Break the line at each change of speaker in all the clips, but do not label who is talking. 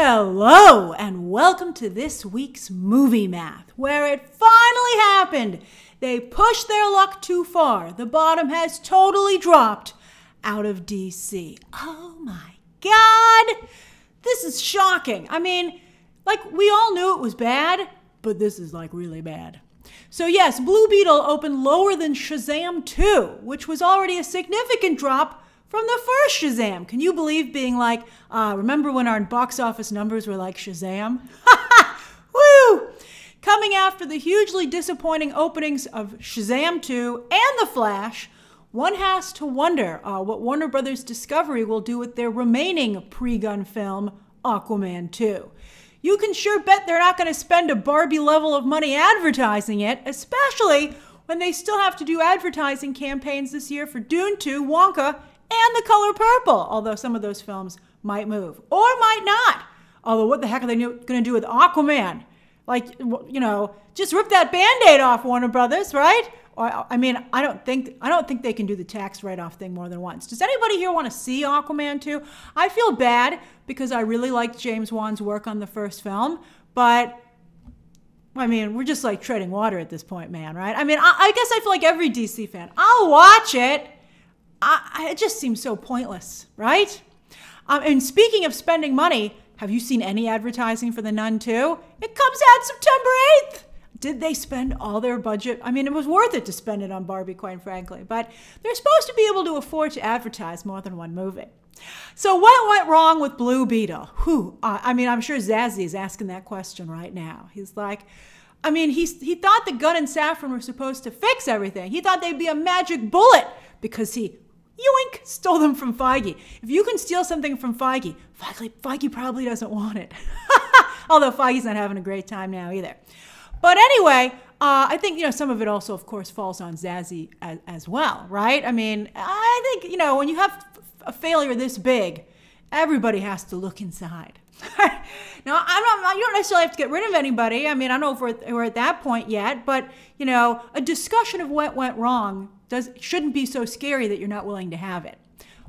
Hello, and welcome to this week's Movie Math, where it finally happened. They pushed their luck too far. The bottom has totally dropped out of DC. Oh my God! This is shocking. I mean, like, we all knew it was bad, but this is like really bad. So, yes, Blue Beetle opened lower than Shazam 2, which was already a significant drop from the first Shazam. Can you believe being like, uh, remember when our box office numbers were like Shazam? Woo! Coming after the hugely disappointing openings of Shazam 2 and The Flash, one has to wonder uh, what Warner Brothers Discovery will do with their remaining pre Gunn film, Aquaman 2. You can sure bet they're not going to spend a Barbie level of money advertising it, especially when they still have to do advertising campaigns this year for Dune 2, Wonka, and The Color Purple, although some of those films might move or might not. Although, what the heck are they going to do with Aquaman? Like, you know, just rip that band-aid off, Warner Brothers, right? I mean, I don't think I don't think they can do the tax write-off thing more than once. Does anybody here want to see Aquaman 2? I feel bad because I really liked James Wan's work on the first film, but I mean, we're just like treading water at this point, man, right? I mean, I, I guess I feel like every DC fan. I'll watch it I, it just seems so pointless, right? Um, and speaking of spending money, have you seen any advertising for The Nun 2? It comes out September 8th. Did they spend all their budget? I mean, it was worth it to spend it on Barbie, quite frankly, but they're supposed to be able to afford to advertise more than one movie. So, what went wrong with Blue Beetle? Who? Uh, I mean, I'm sure Zazie is asking that question right now. He's like, I mean, he's, he thought the Gunn and Safran were supposed to fix everything. He thought they'd be a magic bullet because he yoink, stole them from Feige. If you can steal something from Feige, Feige, Feige probably doesn't want it. Although Feige's not having a great time now either. But anyway, uh, I think you know some of it also, of course, falls on Zazie as, as, well, right? I mean, I think you know when you have a failure this big, everybody has to look inside. now, I'm not. You don't necessarily have to get rid of anybody. I mean, I don't know if we're, we're at that point yet, but you know, a discussion of what went wrong does, shouldn't be so scary that you're not willing to have it.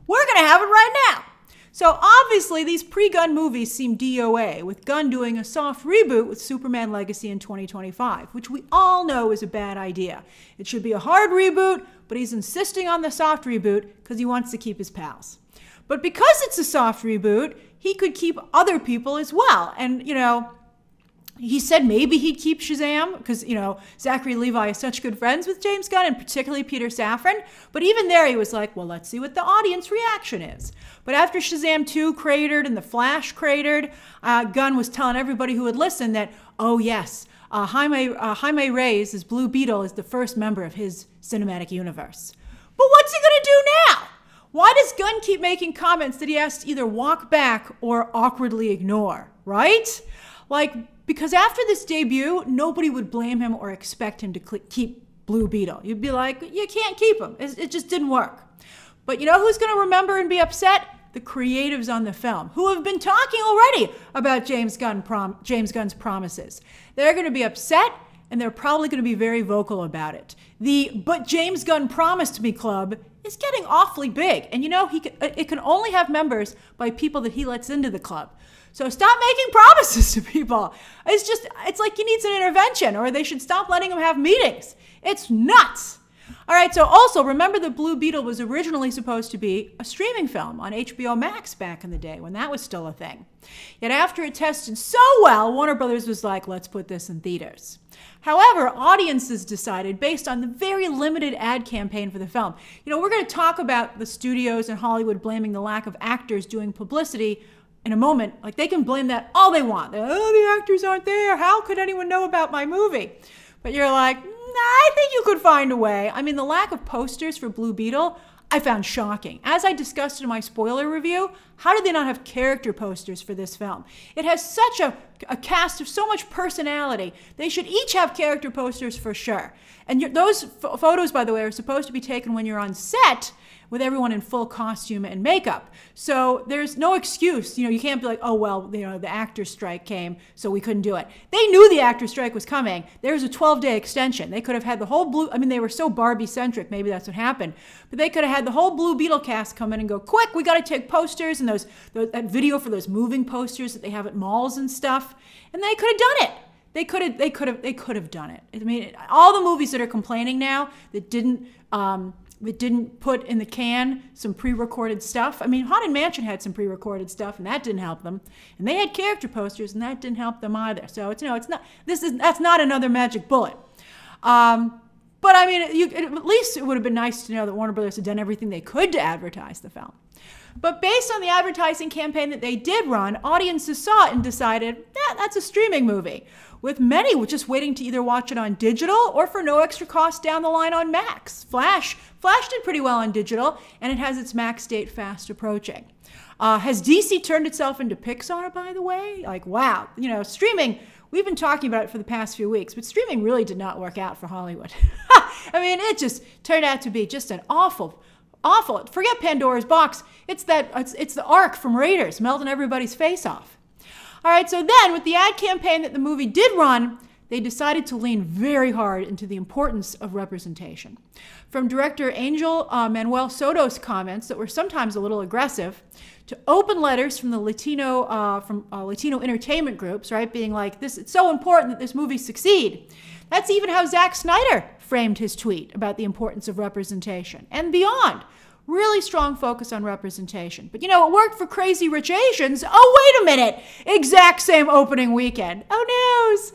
We're going to have it right now. So obviously, these pre Gunn movies seem DOA, with Gunn doing a soft reboot with Superman Legacy in 2025, which we all know is a bad idea. It should be a hard reboot, but he's insisting on the soft reboot because he wants to keep his pals. But because it's a soft reboot, he could keep other people as well. And, you know, he said maybe he'd keep Shazam because, you know, Zachary Levi is such good friends with James Gunn and particularly Peter Safran. But even there, he was like, well, let's see what the audience reaction is. But after Shazam 2 cratered and The Flash cratered, uh, Gunn was telling everybody who would listen that, oh, yes, uh, Jaime, uh, Jaime Reyes, as Blue Beetle, is the first member of his cinematic universe. But what's he going to do now? Why does Gunn keep making comments that he has to either walk back or awkwardly ignore, right? Like, because after this debut, nobody would blame him or expect him to keep Blue Beetle. You'd be like, you can't keep him. It just didn't work. But you know who's going to remember and be upset? The creatives on the film, who have been talking already about James, Gunn prom- James Gunn's promises. They're going to be upset and they're probably going to be very vocal about it. The But James Gunn Promised Me Club is getting awfully big. And you know, he can, it can only have members by people that he lets into the club. So stop making promises to people. It's just, it's like he needs an intervention or they should stop letting him have meetings. It's nuts. All right, so also remember that Blue Beetle was originally supposed to be a streaming film on HBO Max back in the day when that was still a thing. Yet after it tested so well, Warner Brothers was like, let's put this in theaters. However, audiences decided, based on the very limited ad campaign for the film, you know, we're going to talk about the studios in Hollywood blaming the lack of actors doing publicity in a moment, like they can blame that all they want. oh, the actors aren't there. How could anyone know about my movie? But you're like, I think you could find a way. I mean, the lack of posters for Blue Beetle, I found shocking. As I discussed in my spoiler review, how did they not have character posters for this film? It has such a, a cast of so much personality. They should each have character posters for sure. And those photos, by the way, are supposed to be taken when you're on set with everyone in full costume and makeup. So there's no excuse. You know, you can't be like, oh, well, you know, the actor strike came, so we couldn't do it. They knew the actor strike was coming. There was a 12 day extension. They could have had the whole blue, I mean, they were so Barbie centric, maybe that's what happened. But they could have had the whole Blue Beetle cast come in and go, quick, we got to take posters and those, those, that video for those moving posters that they have at malls and stuff. And they could have done it. They could have, they could have, they could have done it. I mean, all the movies that are complaining now that didn't, um, that didn't put in the can some pre-recorded stuff. I mean, Haunted Mansion had some pre-recorded stuff, and that didn't help them. And they had character posters, and that didn't help them either. So it's you know, it's not this is that's not another magic bullet. Um, but I mean, you, at least it would have been nice to know that Warner Brothers had done everything they could to advertise the film. But based on the advertising campaign that they did run, audiences saw it and decided, yeah, that's a streaming movie with many just waiting to either watch it on digital or for no extra cost down the line on Max. Flash, Flash did pretty well on digital, and it has its Max date fast approaching. Uh, has DC turned itself into Pixar, by the way? Like, wow, you know, streaming. We've been talking about it for the past few weeks, but streaming really did not work out for Hollywood. I mean, it just turned out to be just an awful, awful. Forget Pandora's box. It's that it's, it's the ark from Raiders melting everybody's face off. All right, so then with the ad campaign that the movie did run, they decided to lean very hard into the importance of representation. From director Angel uh, Manuel Soto's comments that were sometimes a little aggressive, to open letters from the Latino uh, from uh, Latino entertainment groups, right, being like, "This it's so important that this movie succeed." That's even how Zack Snyder framed his tweet about the importance of representation and beyond. Really strong focus on representation. But you know, it worked for Crazy Rich Asians. Oh, wait a minute. Exact same opening weekend. Oh, news.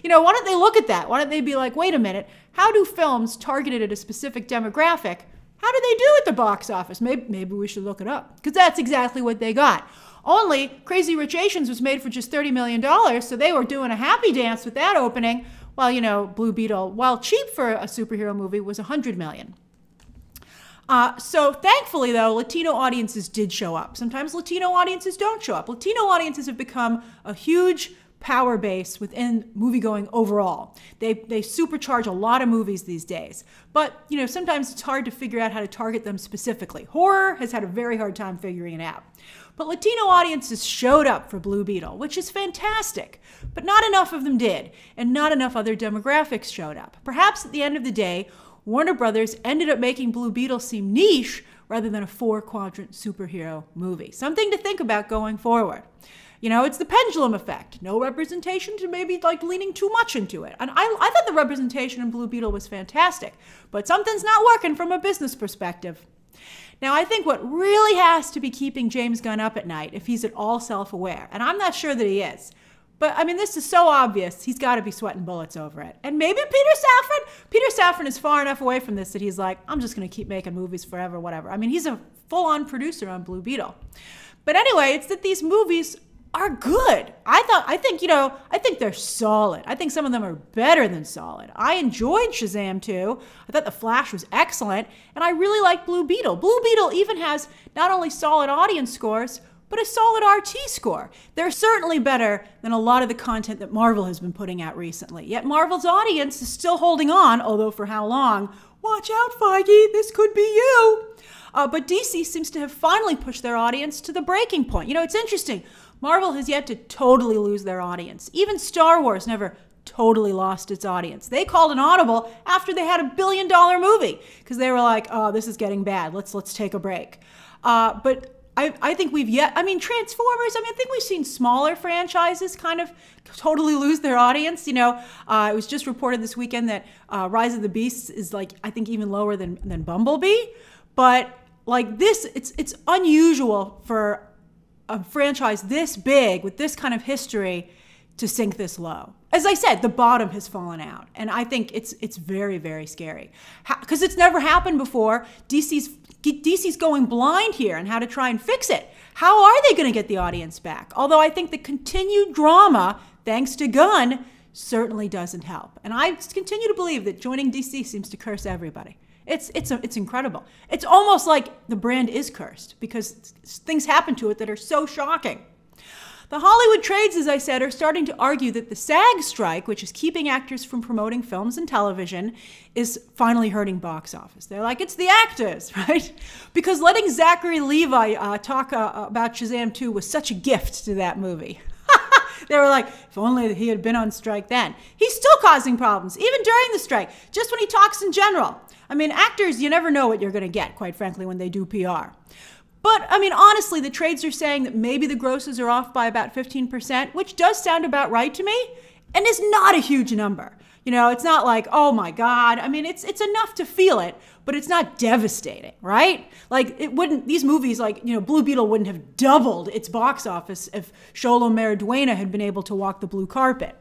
you know, why don't they look at that? Why don't they be like, wait a minute, how do films targeted at a specific demographic, how do they do at the box office? Maybe, maybe we should look it up. Because that's exactly what they got. Only Crazy Rich Asians was made for just $30 million, so they were doing a happy dance with that opening, while, you know, Blue Beetle, while cheap for a superhero movie, was 100 million. Uh, so thankfully, though, Latino audiences did show up. Sometimes Latino audiences don't show up. Latino audiences have become a huge power base within movie-going overall. They, they supercharge a lot of movies these days. But, you know, sometimes it's hard to figure out how to target them specifically. Horror has had a very hard time figuring it out. But Latino audiences showed up for Blue Beetle, which is fantastic. But not enough of them did, and not enough other demographics showed up. Perhaps at the end of the day, Warner Brothers ended up making Blue Beetle seem niche rather than a four quadrant superhero movie. Something to think about going forward. You know, it's the pendulum effect. No representation to maybe like leaning too much into it. And I, I thought the representation in Blue Beetle was fantastic, but something's not working from a business perspective. Now, I think what really has to be keeping James Gunn up at night, if he's at all self aware, and I'm not sure that he is, but I mean, this is so obvious. He's got to be sweating bullets over it. And maybe Peter Safran. Peter Safran is far enough away from this that he's like, I'm just going to keep making movies forever, whatever. I mean, he's a full on producer on Blue Beetle. But anyway, it's that these movies are good. I thought, I think, you know, I think they're solid. I think some of them are better than solid. I enjoyed Shazam 2. I thought The Flash was excellent. And I really like Blue Beetle. Blue Beetle even has not only solid audience scores, but a solid RT score. They're certainly better than a lot of the content that Marvel has been putting out recently. Yet Marvel's audience is still holding on, although for how long? Watch out, Feige, this could be you. Uh, but DC seems to have finally pushed their audience to the breaking point. You know, it's interesting. Marvel has yet to totally lose their audience. Even Star Wars never totally lost its audience. They called an audible after they had a billion dollar movie because they were like, "Oh, this is getting bad. Let's let's take a break." Uh, but I, I think we've yet, I mean, Transformers, I mean, I think we've seen smaller franchises kind of totally lose their audience. You know, uh, it was just reported this weekend that uh, Rise of the Beasts is like, I think even lower than, than Bumblebee. But like this, it's, it's unusual for a franchise this big with this kind of history to sink this low. As I said, the bottom has fallen out, and I think it's it's very very scary because it's never happened before. DC's DC's going blind here and how to try and fix it. How are they going to get the audience back? Although I think the continued drama, thanks to Gunn, certainly doesn't help. And I continue to believe that joining DC seems to curse everybody. It's it's a, it's incredible. It's almost like the brand is cursed because things happen to it that are so shocking. The Hollywood trades, as I said, are starting to argue that the SAG strike, which is keeping actors from promoting films and television, is finally hurting box office. They're like, it's the actors, right? Because letting Zachary Levi uh, talk uh, about Shazam 2 was such a gift to that movie. They were like, if only he had been on strike then. He's still causing problems, even during the strike, just when he talks in general. I mean, actors, you never know what you're going to get, quite frankly, when they do PR. But I mean, honestly, the trades are saying that maybe the grosses are off by about 15%, which does sound about right to me and is not a huge number. You know, it's not like, oh my God. I mean, it's it's enough to feel it, but it's not devastating, right? Like it wouldn't these movies like, you know, Blue Beetle wouldn't have doubled its box office if Xolo Maridueña had been able to walk the blue carpet.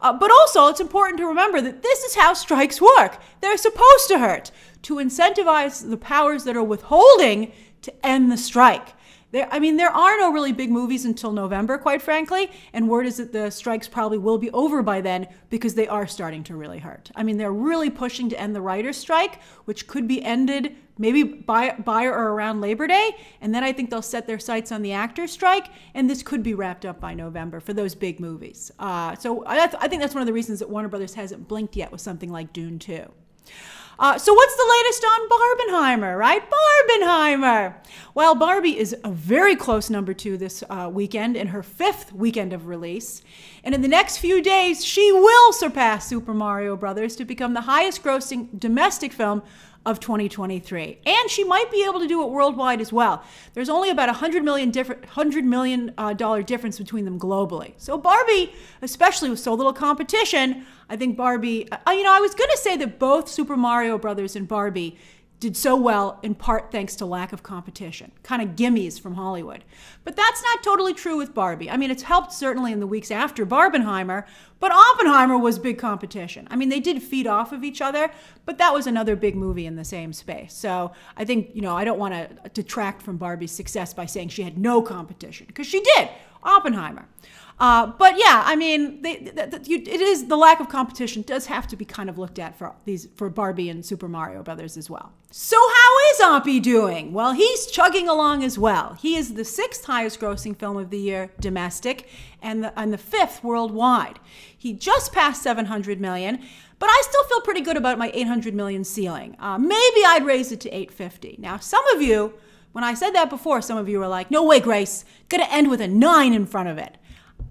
Uh, but also, it's important to remember that this is how strikes work. They're supposed to hurt, to incentivize the powers that are withholding to end the strike. There, I mean, there are no really big movies until November, quite frankly, and word is that the strikes probably will be over by then because they are starting to really hurt. I mean, they're really pushing to end the writer's strike, which could be ended maybe by, by or around Labor Day, and then I think they'll set their sights on the actor's strike, and this could be wrapped up by November for those big movies. Uh, so I, I think that's one of the reasons that Warner Brothers hasn't blinked yet with something like Dune 2. Uh, so what's the latest on Barbenheimer, right? Barbenheimer. Well, Barbie is a very close number two this uh, weekend in her fifth weekend of release. And in the next few days, she will surpass Super Mario Brothers to become the highest grossing domestic film of 2023. And she might be able to do it worldwide as well. There's only about a $100 million, different, 100 million uh, dollar difference between them globally. So Barbie, especially with so little competition, I think Barbie, uh, you know, I was going to say that both Super Mario Brothers and Barbie did so well in part thanks to lack of competition, kind of gimmies from Hollywood. But that's not totally true with Barbie. I mean, it's helped certainly in the weeks after Barbenheimer, but Oppenheimer was big competition. I mean, they did feed off of each other, but that was another big movie in the same space. So I think, you know, I don't want to detract from Barbie's success by saying she had no competition, because she did. Oppenheimer. Uh, but yeah, I mean, they, you, it is the lack of competition does have to be kind of looked at for these for Barbie and Super Mario Brothers as well. So how is Oppie doing? Well, he's chugging along as well. He is the sixth highest grossing film of the year domestic, and the, and the fifth worldwide. He just passed 700 million. But I still feel pretty good about my 800 million ceiling. Uh, maybe I'd raise it to 850. Now, some of you, when I said that before, some of you were like, no way, Grace, gonna end with a nine in front of it.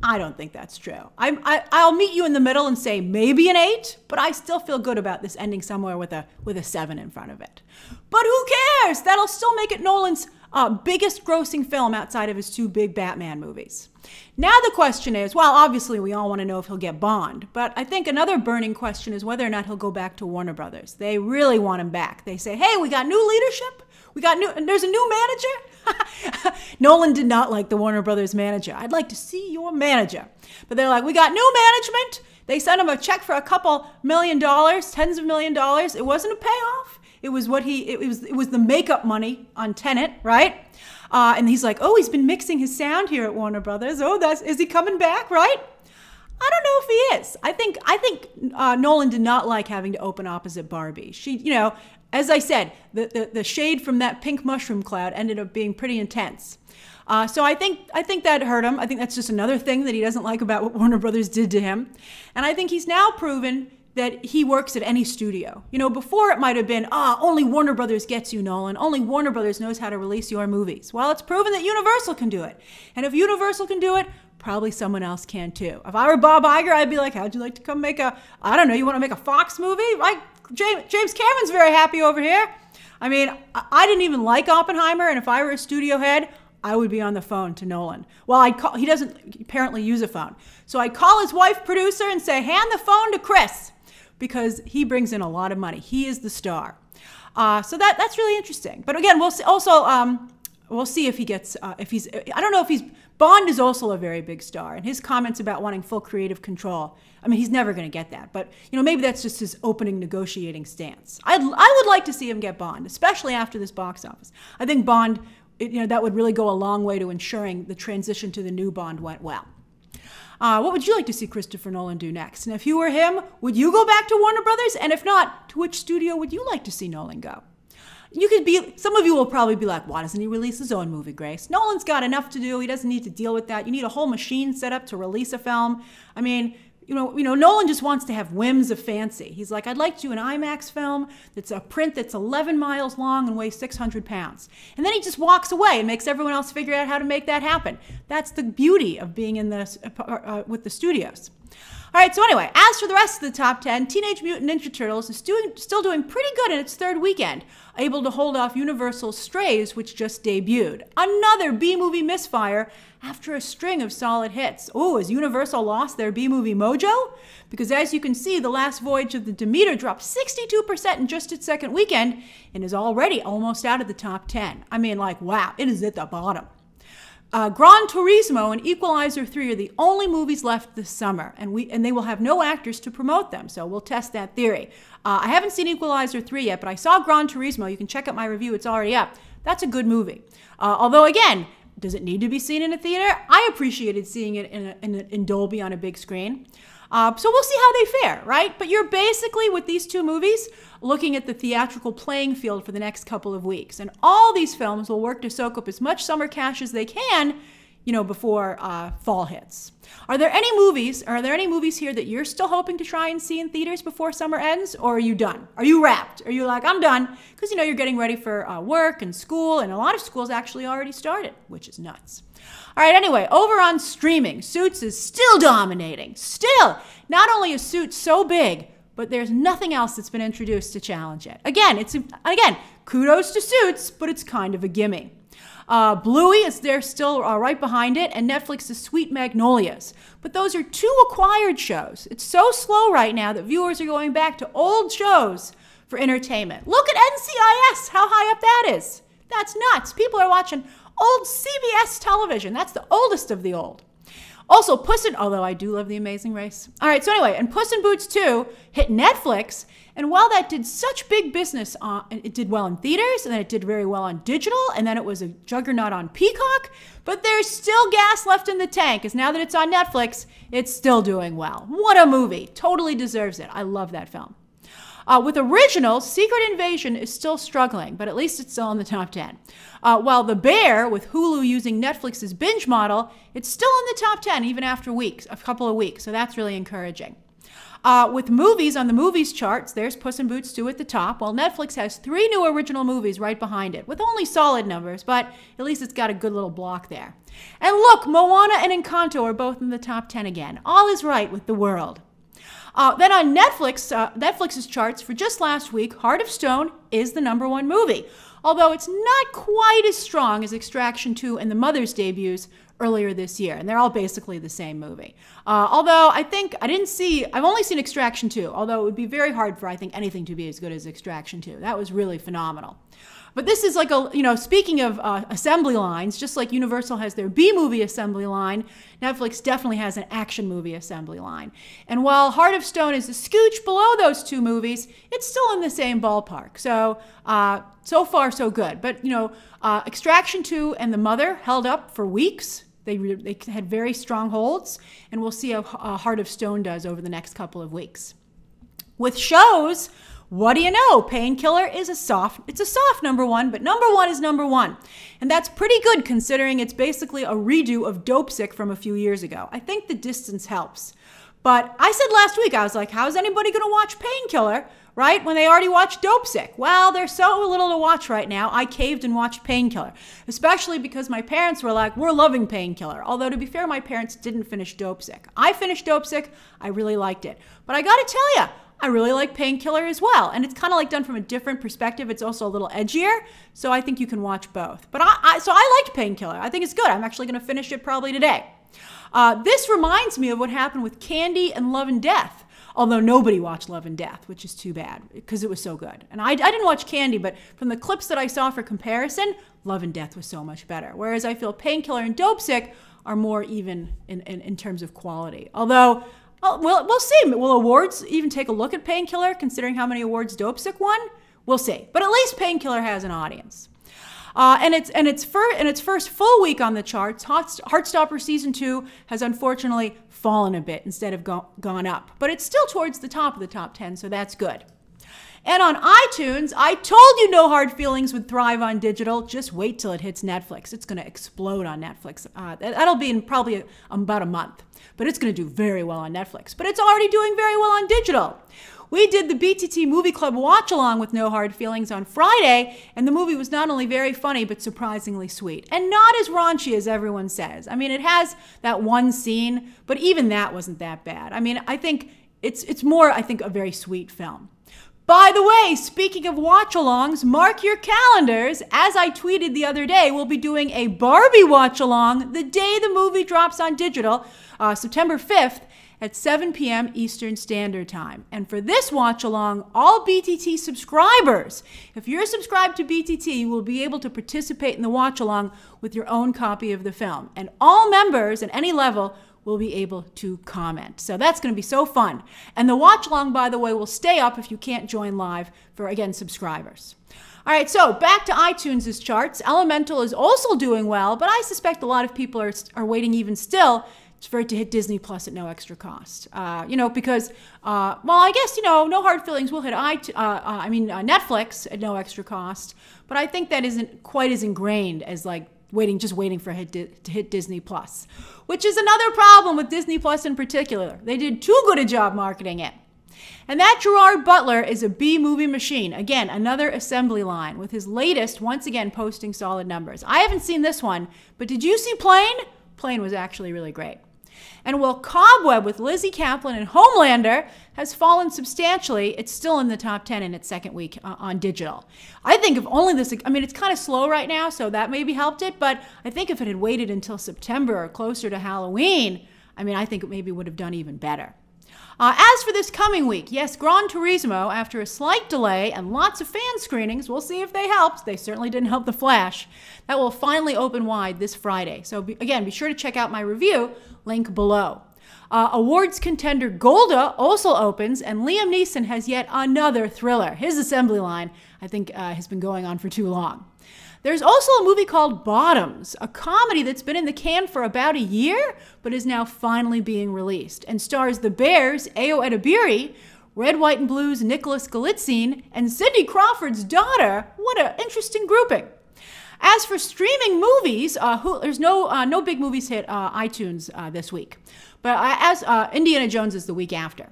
I don't think that's true. I'm, I, I'll meet you in the middle and say maybe an eight, but I still feel good about this ending somewhere with a with a seven in front of it. But who cares? That'll still make it Nolan's uh, biggest grossing film outside of his two big Batman movies. Now the question is, well, obviously we all want to know if he'll get Bond, but I think another burning question is whether or not he'll go back to Warner Brothers. They really want him back. They say, hey, we got new leadership. We got new, and there's a new manager. Nolan did not like the Warner Brothers manager. I'd like to see your manager. But they're like, we got new management. They sent him a check for a couple million dollars, tens of million dollars. It wasn't a payoff. It was what he, it was, it was the makeup money on Tenet, right? Uh, and he's like, oh, he's been mixing his sound here at Warner Brothers. Oh, that's, is he coming back, right? I don't know if he is. I think I think uh, Nolan did not like having to open opposite Barbie. She, you know, as I said, the, the, the, shade from that pink mushroom cloud ended up being pretty intense. Uh, so I think I think that hurt him. I think that's just another thing that he doesn't like about what Warner Brothers did to him. And I think he's now proven that he works at any studio. You know, before it might have been, ah, only Warner Brothers gets you, Nolan. Only Warner Brothers knows how to release your movies. Well, it's proven that Universal can do it. And if Universal can do it, probably someone else can too. If I were Bob Iger, I'd be like, how'd you like to come make a, I don't know, you want to make a Fox movie? Right? James, James Cameron's very happy over here. I mean, I didn't even like Oppenheimer, and if I were a studio head, I would be on the phone to Nolan. Well, I'd call, he doesn't apparently use a phone. So I'd call his wife producer and say, hand the phone to Chris, because he brings in a lot of money. He is the star. Uh, so that, that's really interesting. But again, we'll see, also, um, we'll see if he gets, uh, if he's, I don't know if he's Bond is also a very big star, and his comments about wanting full creative control. I mean, he's never going to get that, but you know, maybe that's just his opening negotiating stance. I'd, I would like to see him get Bond, especially after this box office. I think Bond, you know, that would really go a long way to ensuring the transition to the new Bond went well. Uh, what would you like to see Christopher Nolan do next? And if you were him, would you go back to Warner Brothers? And if not, to which studio would you like to see Nolan go? You could be, some of you will probably be like, why doesn't he release his own movie, Grace? Nolan's got enough to do. He doesn't need to deal with that. You need a whole machine set up to release a film. I mean, you know, you know, Nolan just wants to have whims of fancy. He's like, I'd like to do an IMAX film that's a print that's 11 miles long and weighs 600 pounds. And then he just walks away and makes everyone else figure out how to make that happen. That's the beauty of being in this uh, uh, with the studios. All right, so anyway, as for the rest of the top 10, Teenage Mutant Ninja Turtles is doing, still doing pretty good in its third weekend, able to hold off Universal's Strays, which just debuted. Another B movie misfire after a string of solid hits. Oh, has Universal lost their B movie mojo? Because as you can see, The Last Voyage of the Demeter dropped 62% in just its second weekend and is already almost out of the top 10. I mean, like, wow, it is at the bottom. Uh, Gran Turismo and Equalizer 3 are the only movies left this summer, and we and they will have no actors to promote them. So we'll test that theory. Uh, I haven't seen Equalizer 3 yet, but I saw Gran Turismo. You can check out my review; it's already up. That's a good movie. Uh, although, again, does it need to be seen in a theater? I appreciated seeing it in, a, in, a, in Dolby on a big screen. Uh, so we'll see how they fare, right? But you're basically, with these two movies, looking at the theatrical playing field for the next couple of weeks. And all these films will work to soak up as much summer cash as they can, you know, before uh, fall hits. Are there any movies, are there any movies here that you're still hoping to try and see in theaters before summer ends? Or are you done? Are you wrapped? Are you like, I'm done? Because, you know, you're getting ready for uh, work and school, and a lot of schools actually already started, which is nuts. All right, anyway, over on streaming, Suits is still dominating. Still, not only is Suits so big, but there's nothing else that's been introduced to challenge it. Again, it's again kudos to Suits, but it's kind of a gimme. Uh, Bluey is there still uh, right behind it, and Netflix's Sweet Magnolias. But those are two acquired shows. It's so slow right now that viewers are going back to old shows for entertainment. Look at NCIS, how high up that is. That's nuts. People are watching old CBS television. That's the oldest of the old. Also, Puss in, although I do love The Amazing Race. All right, so anyway, and Puss in Boots 2 hit Netflix, and while that did such big business, on, it did well in theaters, and then it did very well on digital, and then it was a juggernaut on Peacock, but there's still gas left in the tank, because now that it's on Netflix, it's still doing well. What a movie. Totally deserves it. I love that film. Uh, with originals, Secret Invasion is still struggling, but at least it's still in the top 10. Uh, while The Bear, with Hulu using Netflix's binge model, it's still in the top 10 even after weeks, a couple of weeks, so that's really encouraging. Uh, with movies on the movies charts, there's Puss in Boots 2 at the top, while Netflix has three new original movies right behind it, with only solid numbers, but at least it's got a good little block there. And look, Moana and Encanto are both in the top 10 again. All is right with the world. Uh, then on Netflix, uh, Netflix's charts for just last week, Heart of Stone is the number one movie, although it's not quite as strong as Extraction 2 and The Mother's debuts earlier this year, and they're all basically the same movie. Uh, although I think I didn't see, I've only seen Extraction 2, although it would be very hard for I think anything to be as good as Extraction 2. That was really phenomenal. But this is like a, you know, speaking of uh, assembly lines, just like Universal has their B movie assembly line, Netflix definitely has an action movie assembly line. And while Heart of Stone is a scooch below those two movies, it's still in the same ballpark. So, uh, so far, so good. But, you know, uh, Extraction 2 and The Mother held up for weeks. They, they had very strong holds, and we'll see how uh, Heart of Stone does over the next couple of weeks. With shows, what do you know? Painkiller is a soft, it's a soft number one, but number one is number one. And that's pretty good considering it's basically a redo of Dopesick from a few years ago. I think the distance helps. But I said last week, I was like, how's anybody gonna watch Painkiller, right? When they already watched Dopesick? Well, there's so little to watch right now. I caved and watched Painkiller, especially because my parents were like, we're loving Painkiller. Although, to be fair, my parents didn't finish Dopesick. I finished Dopesick, I really liked it. But I gotta tell you, I really like Painkiller as well. And it's kind of like done from a different perspective. It's also a little edgier. So I think you can watch both. But I, I so I liked Painkiller. I think it's good. I'm actually going to finish it probably today. Uh, this reminds me of what happened with Candy and Love and Death. Although nobody watched Love and Death, which is too bad because it was so good. And I, I didn't watch Candy, but from the clips that I saw for comparison, Love and Death was so much better. Whereas I feel Painkiller and Dopesick are more even in, in, in terms of quality. Although well, we'll, we'll see. Will awards even take a look at Painkiller, considering how many awards Dopesick won? We'll see. But at least Painkiller has an audience. Uh, and its and its first and its first full week on the charts, Heartstopper season two has unfortunately fallen a bit instead of go, gone up, but it's still towards the top of the top ten, so that's good. And on iTunes, I told you No Hard Feelings would thrive on digital. Just wait till it hits Netflix. It's going to explode on Netflix. Uh, that'll be in probably a, about a month, but it's going to do very well on Netflix. But it's already doing very well on digital. We did the BTT Movie Club watch along with No Hard Feelings on Friday, and the movie was not only very funny, but surprisingly sweet. And not as raunchy as everyone says. I mean, it has that one scene, but even that wasn't that bad. I mean, I think it's, it's more, I think, a very sweet film. By the way, speaking of watch alongs, mark your calendars. As I tweeted the other day, we'll be doing a Barbie watch along the day the movie drops on digital, uh, September 5th at 7 p.m. Eastern Standard Time. And for this watch along, all BTT subscribers, if you're subscribed to BTT, you will be able to participate in the watch along with your own copy of the film. And all members at any level will be able to comment. So that's going to be so fun. And the watch along, by the way, will stay up if you can't join live for, again, subscribers. All right, so back to iTunes' charts. Elemental is also doing well, but I suspect a lot of people are, are waiting even still for it to hit Disney Plus at no extra cost. Uh, you know, because, uh, well, I guess, you know, No Hard Feelings will hit, I, uh, uh, I mean, uh, Netflix at no extra cost, but I think that isn't quite as ingrained as like waiting, just waiting for it to hit Disney Plus, which is another problem with Disney Plus in particular. They did too good a job marketing it. And that Gerard Butler is a B movie machine. Again, another assembly line with his latest, once again, posting solid numbers. I haven't seen this one, but did you see Plane? Plane was actually really great. And while Cobweb with Lizzy Caplan and Homelander has fallen substantially, it's still in the top 10 in its second week uh, on digital. I think if only this, I mean, it's kind of slow right now, so that maybe helped it, but I think if it had waited until September or closer to Halloween, I mean, I think it maybe would have done even better. Uh, as for this coming week, yes, Gran Turismo, after a slight delay and lots of fan screenings, we'll see if they helped. They certainly didn't help The Flash. That will finally open wide this Friday. So, be, again, be sure to check out my review, link below. Uh, awards contender Golda also opens, and Liam Neeson has yet another thriller. His assembly line, I think, uh, has been going on for too long. There's also a movie called Bottoms, a comedy that's been in the can for about a year, but is now finally being released, and stars the Bears, Ayo Edebiri, Red, White, and Blues Nicholas Galitzine, and Cindy Crawford's daughter. What an interesting grouping. As for streaming movies, uh, who, there's no uh, no big movies hit uh, iTunes uh, this week, but uh, as uh, Indiana Jones is the week after.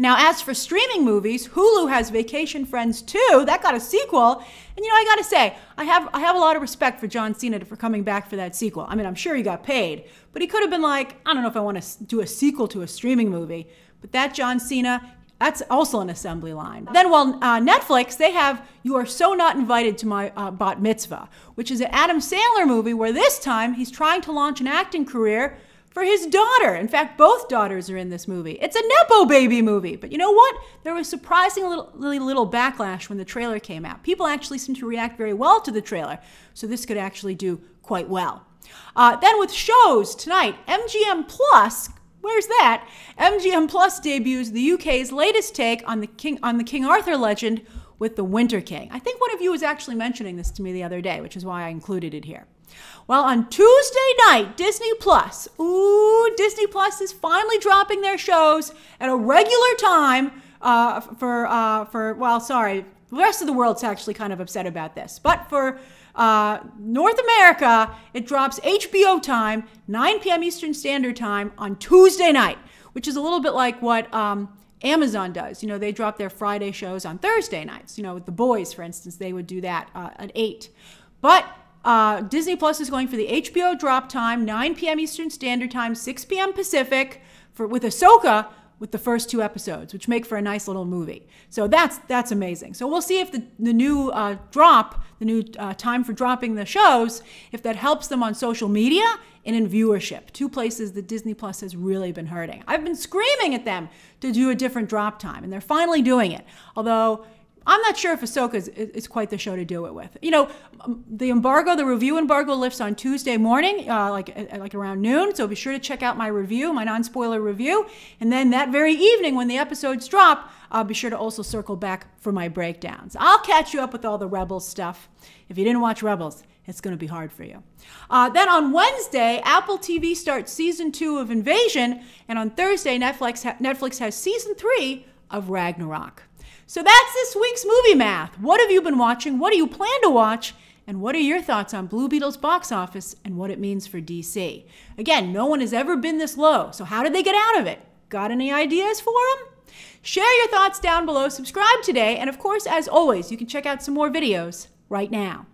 Now, as for streaming movies, Hulu has Vacation Friends 2. That got a sequel. And you know, I got to say, I have I have a lot of respect for John Cena for coming back for that sequel. I mean, I'm sure he got paid, but he could have been like, I don't know if I want to do a sequel to a streaming movie. But that John Cena, that's also an assembly line. Then, while uh, Netflix, they have You Are So Not Invited to My uh, Bat Mitzvah, which is an Adam Sandler movie where this time he's trying to launch an acting career for his daughter. In fact, both daughters are in this movie. It's a Nepo baby movie. But you know what? There was surprisingly little, little backlash when the trailer came out. People actually seem to react very well to the trailer. So this could actually do quite well. Uh, then with shows tonight, MGM Plus. Where's that? MGM Plus debuts the UK's latest take on the King on the King Arthur legend with the Winter King. I think one of you was actually mentioning this to me the other day, which is why I included it here. Well, on Tuesday night, Disney Plus, ooh, Disney Plus is finally dropping their shows at a regular time uh, for, uh, for, well, sorry, the rest of the world's actually kind of upset about this. But for uh, North America, it drops HBO time, 9 p.m. Eastern Standard Time on Tuesday night, which is a little bit like what um, Amazon does. You know, they drop their Friday shows on Thursday nights. You know, with the boys, for instance, they would do that uh, at 8. But uh, Disney Plus is going for the HBO drop time, 9 p.m. Eastern Standard Time, 6 p.m. Pacific, for with Ahsoka with the first two episodes, which make for a nice little movie. So that's that's amazing. So we'll see if the the new uh, drop, the new uh, time for dropping the shows, if that helps them on social media and in viewership. Two places that Disney Plus has really been hurting. I've been screaming at them to do a different drop time, and they're finally doing it. Although I'm not sure if Ahsoka is, is, quite the show to do it with. You know, um, the embargo, the review embargo lifts on Tuesday morning, uh, like like around noon. So be sure to check out my review, my non-spoiler review, and then that very evening when the episodes drop, I'll be sure to also circle back for my breakdowns. I'll catch you up with all the Rebels stuff. If you didn't watch Rebels, it's going to be hard for you. Uh, then on Wednesday, Apple TV starts season two of Invasion, and on Thursday, Netflix ha- Netflix has season three of Ragnarok. So that's this week's movie math. What have you been watching? What do you plan to watch? And what are your thoughts on Blue Beetle's box office and what it means for DC? Again, no one has ever been this low, so how did they get out of it? Got any ideas for them? Share your thoughts down below, subscribe today, and of course, as always, you can check out some more videos right now.